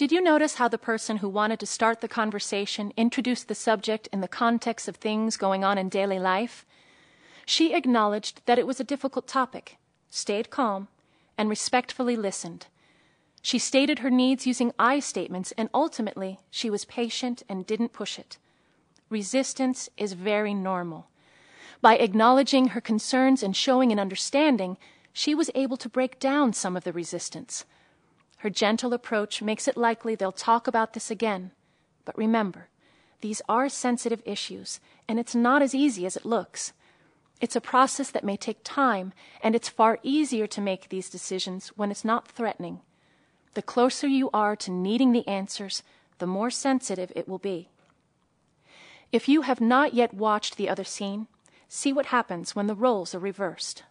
Did you notice how the person who wanted to start the conversation introduced the subject in the context of things going on in daily life? She acknowledged that it was a difficult topic, stayed calm, and respectfully listened. She stated her needs using I statements, and ultimately, she was patient and didn't push it. Resistance is very normal. By acknowledging her concerns and showing an understanding, she was able to break down some of the resistance. Her gentle approach makes it likely they'll talk about this again. But remember, these are sensitive issues, and it's not as easy as it looks. It's a process that may take time, and it's far easier to make these decisions when it's not threatening. The closer you are to needing the answers, the more sensitive it will be. If you have not yet watched the other scene, see what happens when the roles are reversed.